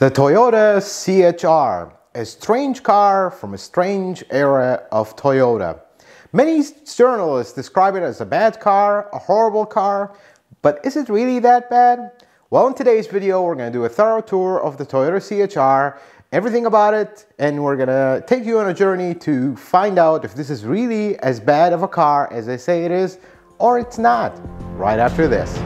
The Toyota CHR, a strange car from a strange era of Toyota. Many journalists describe it as a bad car, a horrible car, but is it really that bad? Well, in today's video, we're going to do a thorough tour of the Toyota CHR, everything about it, and we're going to take you on a journey to find out if this is really as bad of a car as they say it is, or it's not, right after this.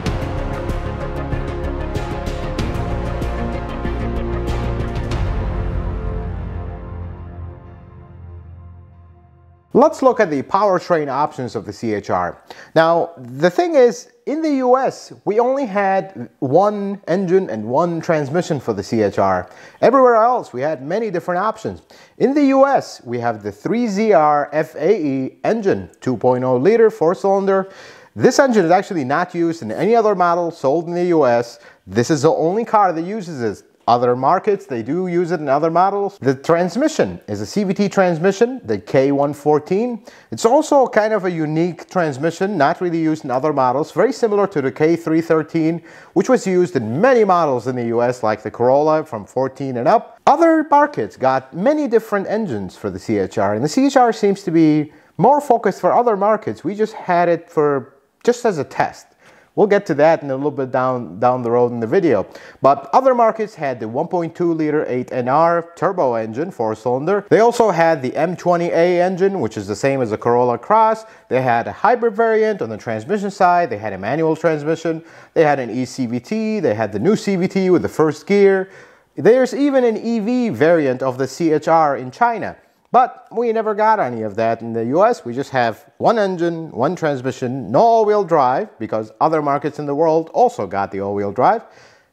Let's look at the powertrain options of the CHR. Now, the thing is, in the US, we only had one engine and one transmission for the CHR. Everywhere else, we had many different options. In the US, we have the 3ZR FAE engine, 2.0 liter, four cylinder. This engine is actually not used in any other model sold in the US. This is the only car that uses it other markets, they do use it in other models. The transmission is a CVT transmission, the K114. It's also kind of a unique transmission, not really used in other models, very similar to the K313, which was used in many models in the US, like the Corolla from 14 and up. Other markets got many different engines for the CHR, and the CHR seems to be more focused for other markets. We just had it for just as a test. We'll get to that in a little bit down, down the road in the video. But other markets had the 1.2 liter 8NR turbo engine, four cylinder. They also had the M20A engine, which is the same as the Corolla Cross. They had a hybrid variant on the transmission side. They had a manual transmission. They had an eCVT. They had the new CVT with the first gear. There's even an EV variant of the CHR in China. But we never got any of that in the US. We just have one engine, one transmission, no all-wheel drive, because other markets in the world also got the all-wheel drive.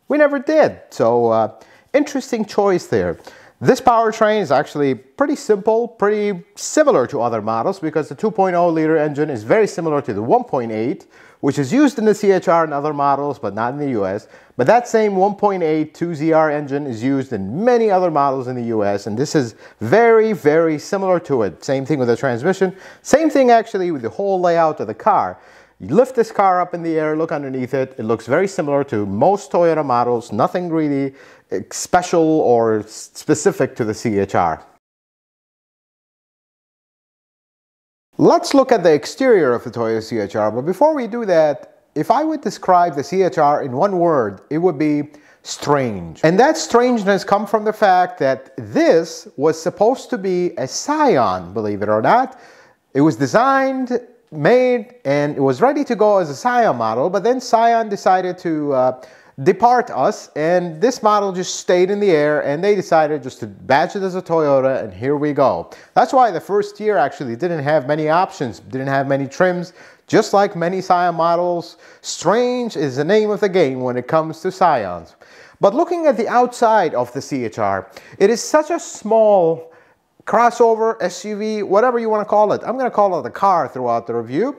We never did. So uh, interesting choice there. This powertrain is actually pretty simple, pretty similar to other models because the 2.0 liter engine is very similar to the 1.8 which is used in the CHR and other models, but not in the US. But that same 1.8 2ZR engine is used in many other models in the US, and this is very, very similar to it. Same thing with the transmission. Same thing actually with the whole layout of the car. You lift this car up in the air, look underneath it. It looks very similar to most Toyota models, nothing really eh, special or specific to the CHR. Let's look at the exterior of the Toyota CHR, but before we do that, if I would describe the CHR in one word, it would be strange. And that strangeness comes from the fact that this was supposed to be a Scion, believe it or not. It was designed, made, and it was ready to go as a Scion model, but then Scion decided to uh, depart us and this model just stayed in the air and they decided just to badge it as a Toyota and here we go. That's why the first year actually didn't have many options, didn't have many trims, just like many Scion models. Strange is the name of the game when it comes to Scions. But looking at the outside of the CHR, it is such a small crossover, SUV, whatever you want to call it. I'm going to call it a car throughout the review.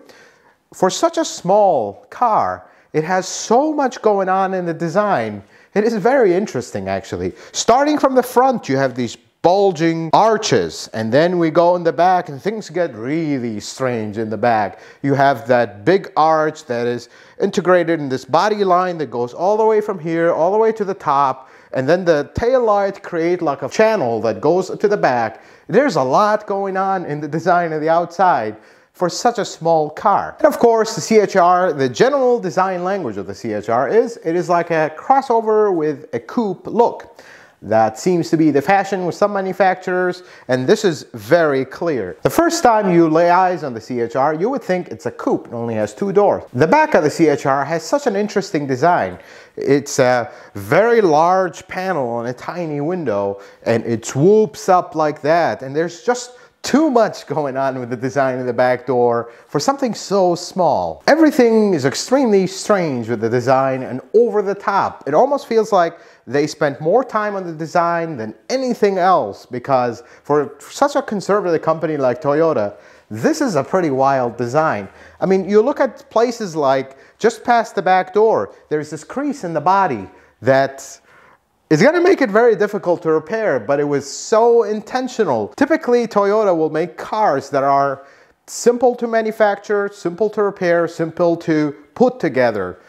For such a small car, it has so much going on in the design. It is very interesting actually. Starting from the front, you have these bulging arches and then we go in the back and things get really strange in the back. You have that big arch that is integrated in this body line that goes all the way from here all the way to the top and then the tail light create like a channel that goes to the back. There's a lot going on in the design of the outside for such a small car. And of course, the CHR, the general design language of the CHR is, it is like a crossover with a coupe look. That seems to be the fashion with some manufacturers, and this is very clear. The first time you lay eyes on the CHR, you would think it's a coupe, it only has two doors. The back of the CHR has such an interesting design. It's a very large panel on a tiny window, and it swoops up like that, and there's just too much going on with the design of the back door for something so small. Everything is extremely strange with the design and over the top. It almost feels like they spent more time on the design than anything else because for such a conservative company like Toyota, this is a pretty wild design. I mean, you look at places like just past the back door, there's this crease in the body that it's to make it very difficult to repair, but it was so intentional. Typically, Toyota will make cars that are simple to manufacture, simple to repair, simple to put together.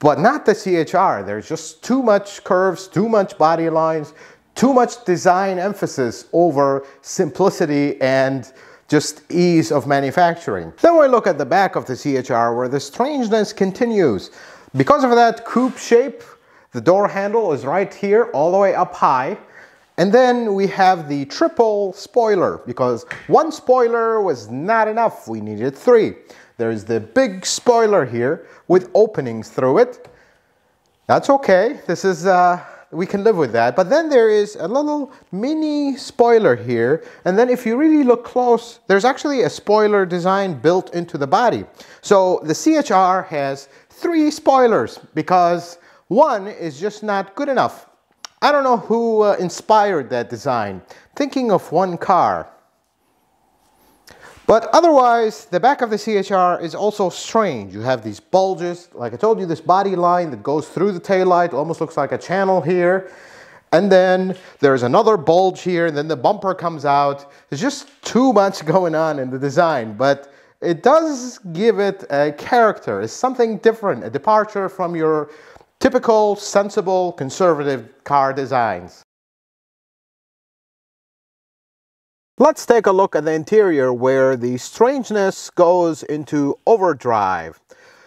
but not the CHR. There's just too much curves, too much body lines, too much design emphasis over simplicity and just ease of manufacturing. Then we look at the back of the CHR where the strangeness continues. Because of that coupe shape, the door handle is right here all the way up high. And then we have the triple spoiler because one spoiler was not enough. We needed three. There's the big spoiler here with openings through it. That's okay. This is, uh, we can live with that. But then there is a little mini spoiler here. And then if you really look close, there's actually a spoiler design built into the body. So the CHR has three spoilers because one is just not good enough. I don't know who uh, inspired that design. Thinking of one car. But otherwise, the back of the CHR is also strange. You have these bulges, like I told you, this body line that goes through the taillight, almost looks like a channel here. And then there's another bulge here, and then the bumper comes out. There's just too much going on in the design, but it does give it a character. It's something different, a departure from your Typical, sensible, conservative car designs. Let's take a look at the interior where the strangeness goes into overdrive.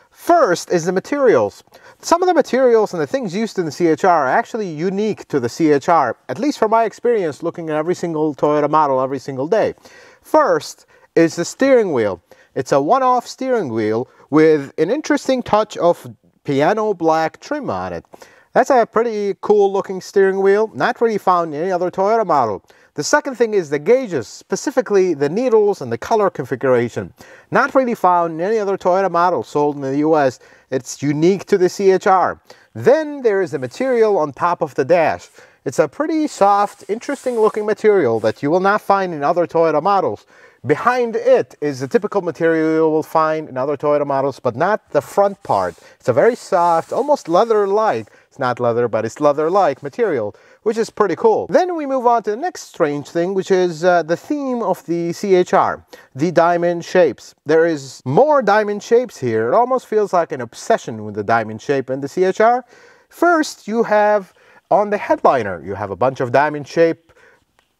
First is the materials. Some of the materials and the things used in the CHR are actually unique to the CHR, at least from my experience looking at every single Toyota model every single day. First is the steering wheel. It's a one-off steering wheel with an interesting touch of piano black trim on it. That's a pretty cool looking steering wheel, not really found in any other Toyota model. The second thing is the gauges, specifically the needles and the color configuration. Not really found in any other Toyota model sold in the US. It's unique to the CHR. Then there is the material on top of the dash. It's a pretty soft, interesting looking material that you will not find in other Toyota models. Behind it is the typical material you will find in other Toyota models, but not the front part. It's a very soft, almost leather-like, it's not leather, but it's leather-like material, which is pretty cool. Then we move on to the next strange thing, which is uh, the theme of the CHR, the diamond shapes. There is more diamond shapes here. It almost feels like an obsession with the diamond shape in the CHR. First, you have on the headliner, you have a bunch of diamond shape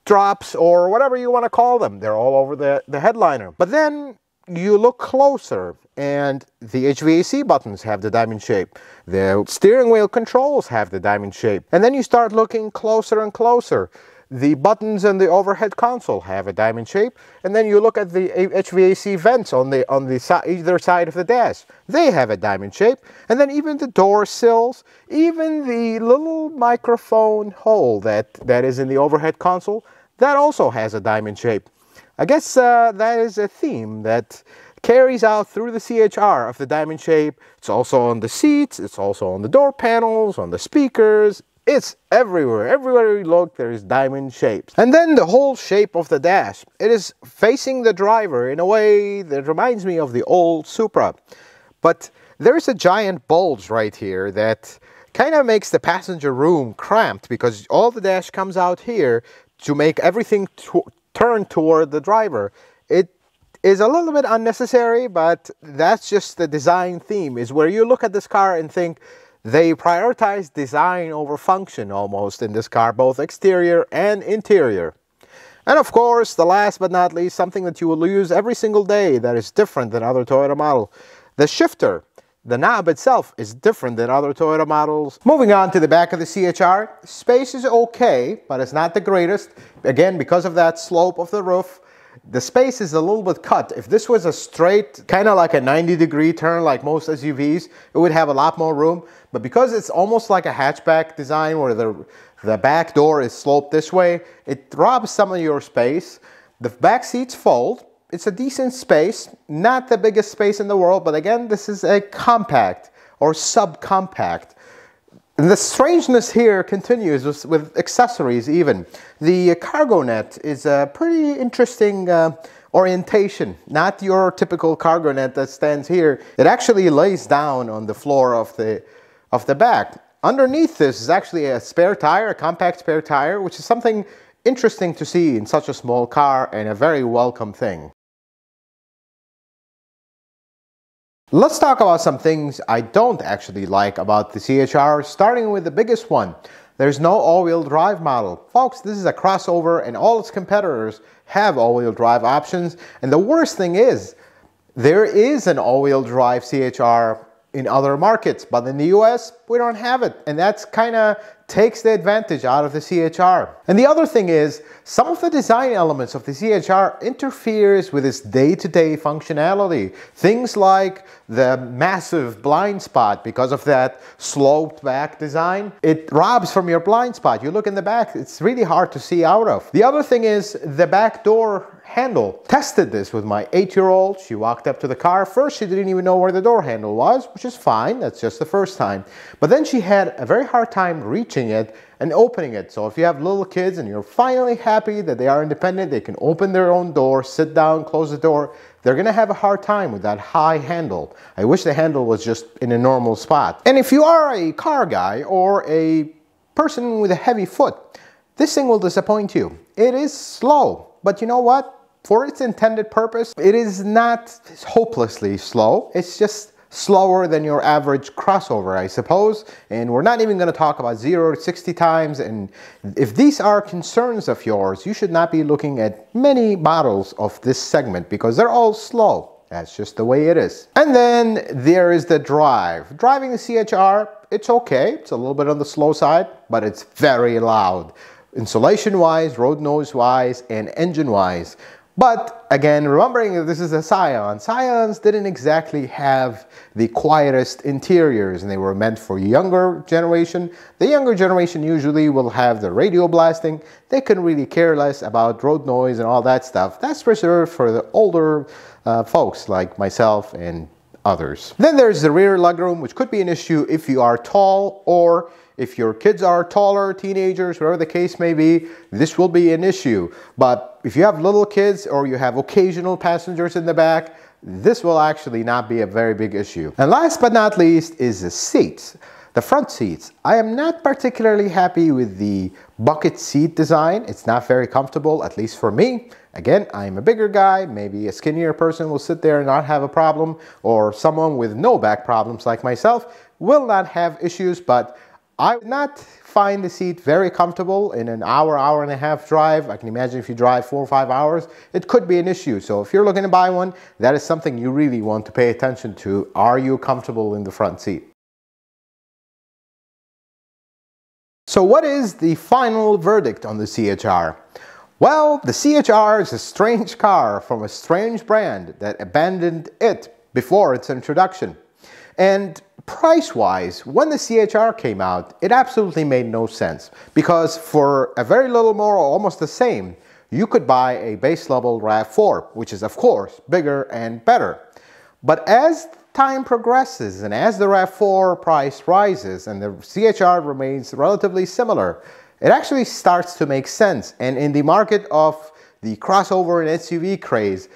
drops or whatever you want to call them. They're all over the, the headliner. But then you look closer and the HVAC buttons have the diamond shape. The steering wheel controls have the diamond shape. And then you start looking closer and closer. The buttons and the overhead console have a diamond shape. And then you look at the HVAC vents on the on the si either side of the dash. They have a diamond shape. And then even the door sills, even the little microphone hole that, that is in the overhead console, that also has a diamond shape. I guess uh, that is a theme that carries out through the CHR of the diamond shape. It's also on the seats, it's also on the door panels, on the speakers, it's everywhere. Everywhere you look, there is diamond shapes. And then the whole shape of the dash. It is facing the driver in a way that reminds me of the old Supra. But there's a giant bulge right here that kind of makes the passenger room cramped because all the dash comes out here to make everything turn toward the driver. It is a little bit unnecessary, but that's just the design theme, is where you look at this car and think, they prioritize design over function almost in this car, both exterior and interior. And of course, the last but not least, something that you will use every single day that is different than other Toyota model. The shifter. The knob itself is different than other Toyota models. Moving on to the back of the CHR, space is okay, but it's not the greatest. Again, because of that slope of the roof, the space is a little bit cut. If this was a straight, kind of like a 90 degree turn like most SUVs, it would have a lot more room. But because it's almost like a hatchback design where the, the back door is sloped this way, it robs some of your space. The back seats fold. It's a decent space, not the biggest space in the world, but again, this is a compact or subcompact. And the strangeness here continues with, with, accessories even. The cargo net is a pretty interesting uh, orientation, not your typical cargo net that stands here. It actually lays down on the floor of the, of the back. Underneath this is actually a spare tire, a compact spare tire, which is something interesting to see in such a small car and a very welcome thing. Let's talk about some things I don't actually like about the CHR, starting with the biggest one. There's no all-wheel drive model. Folks, this is a crossover and all its competitors have all-wheel drive options. And the worst thing is, there is an all-wheel drive CHR in other markets, but in the US, we don't have it. And that's kind of takes the advantage out of the CHR. And the other thing is, some of the design elements of the CHR interferes with its day-to-day -day functionality. Things like the massive blind spot because of that sloped back design. It robs from your blind spot. You look in the back, it's really hard to see out of. The other thing is the back door handle. Tested this with my eight-year-old. She walked up to the car. First, she didn't even know where the door handle was, which is fine. That's just the first time. But then she had a very hard time reaching it and opening it. So if you have little kids and you're finally happy that they are independent, they can open their own door, sit down, close the door, they're gonna have a hard time with that high handle. I wish the handle was just in a normal spot. And if you are a car guy or a person with a heavy foot, this thing will disappoint you. It is slow, but you know what? For its intended purpose, it is not hopelessly slow. It's just slower than your average crossover, I suppose. And we're not even going to talk about 0 to 60 times. And if these are concerns of yours, you should not be looking at many models of this segment because they're all slow. That's just the way it is. And then there is the drive. Driving the CHR, it's okay. It's a little bit on the slow side, but it's very loud. Insulation wise, road noise wise, and engine wise. But again, remembering that this is a Scion, Scions didn't exactly have the quietest interiors and they were meant for younger generation. The younger generation usually will have the radio blasting. They can really care less about road noise and all that stuff. That's reserved for the older uh, folks like myself and others. Then there's the rear legroom, which could be an issue if you are tall or if your kids are taller, teenagers, whatever the case may be, this will be an issue. But if you have little kids or you have occasional passengers in the back, this will actually not be a very big issue. And last but not least is the seats. The front seats. I am not particularly happy with the bucket seat design. It's not very comfortable, at least for me. Again, I'm a bigger guy, maybe a skinnier person will sit there and not have a problem, or someone with no back problems like myself will not have issues, but I would not find the seat very comfortable in an hour, hour and a half drive. I can imagine if you drive four or five hours, it could be an issue. So if you're looking to buy one, that is something you really want to pay attention to. Are you comfortable in the front seat? So what is the final verdict on the CHR? Well, the CHR is a strange car from a strange brand that abandoned it before its introduction. And price-wise, when the CHR came out, it absolutely made no sense because for a very little more or almost the same, you could buy a base level RAV4, which is of course bigger and better. But as time progresses and as the RAV4 price rises and the CHR remains relatively similar, it actually starts to make sense. And in the market of the crossover and SUV craze,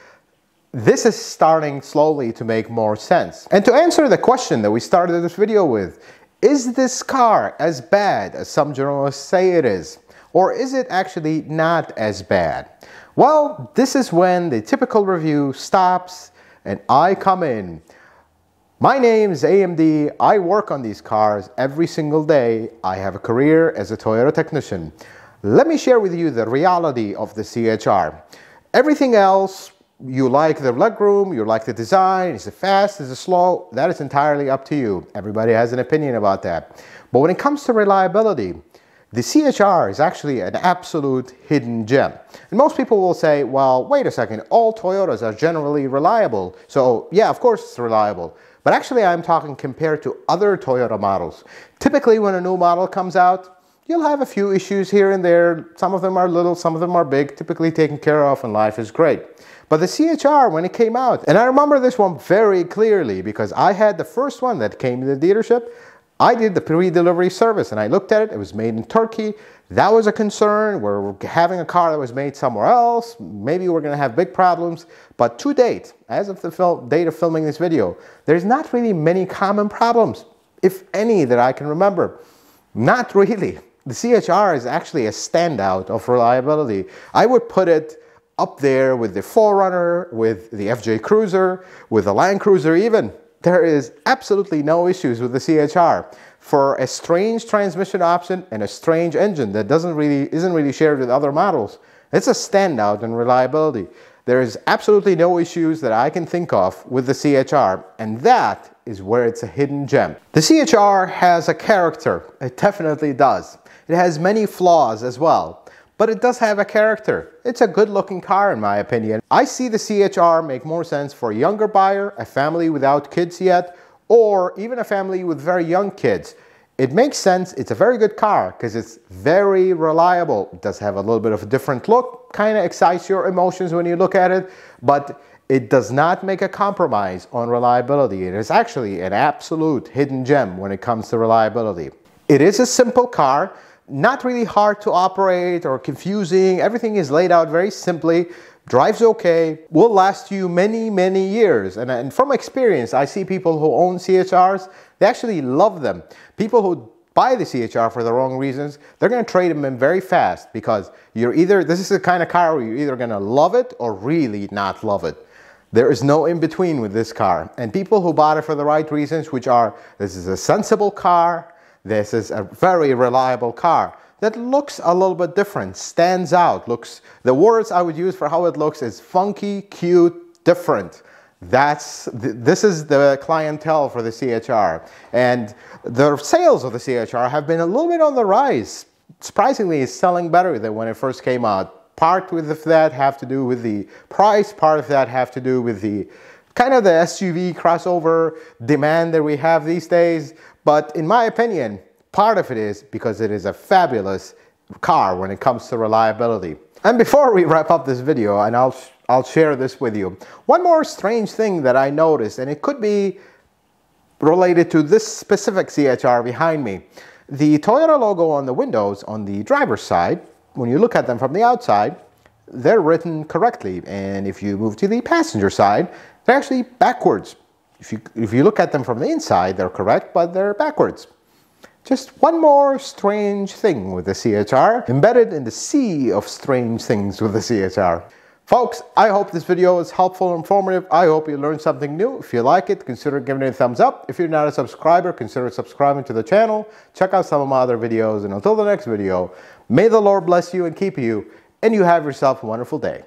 this is starting slowly to make more sense. And to answer the question that we started this video with, is this car as bad as some journalists say it is? Or is it actually not as bad? Well, this is when the typical review stops and I come in. My name is Ahmed. I work on these cars every single day. I have a career as a Toyota technician. Let me share with you the reality of the CHR. Everything else you like the legroom, you like the design, is it fast, is it slow? That is entirely up to you. Everybody has an opinion about that. But when it comes to reliability, the CHR is actually an absolute hidden gem. And most people will say, well, wait a second, all Toyotas are generally reliable. So yeah, of course it's reliable. But actually I'm talking compared to other Toyota models. Typically when a new model comes out, you'll have a few issues here and there. Some of them are little, some of them are big, typically taken care of and life is great. But the CHR, when it came out, and I remember this one very clearly because I had the first one that came to the dealership. I did the pre-delivery service and I looked at it. It was made in Turkey. That was a concern. We're having a car that was made somewhere else. Maybe we're going to have big problems. But to date, as of the date of filming this video, there's not really many common problems, if any, that I can remember. Not really. The CHR is actually a standout of reliability. I would put it up there with the 4Runner, with the FJ Cruiser, with the Land Cruiser even. there is absolutely no issues with the CHR. For a strange transmission option and a strange engine that doesn't really isn't really shared with other models, it's a standout in reliability. There is absolutely no issues that I can think of with the CHR, and that is where it's a hidden gem. The CHR has a character. It definitely does. It has many flaws as well, but it does have a character. It's a good looking car in my opinion. I see the CHR make more sense for a younger buyer, a family without kids yet, or even a family with very young kids. It makes sense. It's a very good car because it's very reliable. It does have a little bit of a different look, kind of excites your emotions when you look at it, but it does not make a compromise on reliability. It is actually an absolute hidden gem when it comes to reliability. It is a simple car not really hard to operate or confusing. Everything is laid out very simply. Drives okay, will last you many, many years. And, and from experience, I see people who own CHRs, they actually love them. People who buy the CHR for the wrong reasons, they're gonna trade them in very fast because you're either, this is the kind of car where you're either gonna love it or really not love it. There is no in between with this car. And people who bought it for the right reasons, which are, this is a sensible car, this is a very reliable car that looks a little bit different, stands out, looks, the words I would use for how it looks is funky, cute, different. That's, this is the clientele for the CHR. And the sales of the CHR have been a little bit on the rise. Surprisingly, it's selling better than when it first came out. Part of that have to do with the price, part of that have to do with the kind of the SUV crossover demand that we have these days. But in my opinion, part of it is because it is a fabulous car when it comes to reliability. And before we wrap up this video, and I'll, I'll share this with you, one more strange thing that I noticed, and it could be related to this specific CHR behind me. The Toyota logo on the windows on the driver's side, when you look at them from the outside, they're written correctly. And if you move to the passenger side, they're actually backwards. If you, if you look at them from the inside, they're correct, but they're backwards. Just one more strange thing with the CHR, embedded in the sea of strange things with the CHR. Folks, I hope this video was helpful and informative. I hope you learned something new. If you like it, consider giving it a thumbs up. If you're not a subscriber, consider subscribing to the channel. Check out some of my other videos. And until the next video, may the Lord bless you and keep you, and you have yourself a wonderful day.